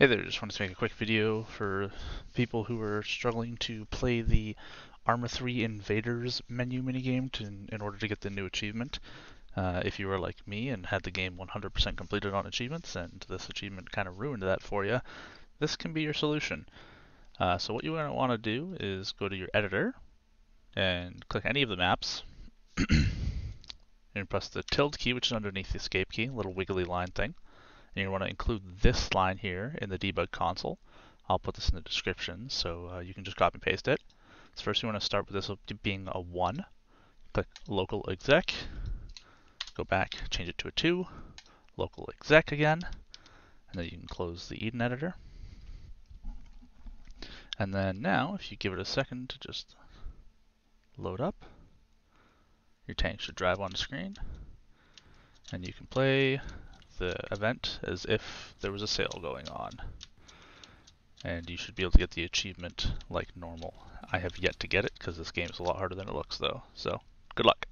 Hey there, just wanted to make a quick video for people who are struggling to play the Arma 3 Invaders menu minigame to, in order to get the new achievement. Uh, if you were like me and had the game 100% completed on achievements and this achievement kind of ruined that for you, this can be your solution. Uh, so what you want to do is go to your editor and click any of the maps and press the tilde key which is underneath the escape key, little wiggly line thing and you want to include this line here in the debug console. I'll put this in the description so uh, you can just copy and paste it. So first you want to start with this being a 1. Click local exec, go back, change it to a 2, local exec again, and then you can close the Eden editor. And then now, if you give it a second to just load up, your tank should drive on the screen, and you can play the event as if there was a sale going on. And you should be able to get the achievement like normal. I have yet to get it because this game is a lot harder than it looks though, so good luck.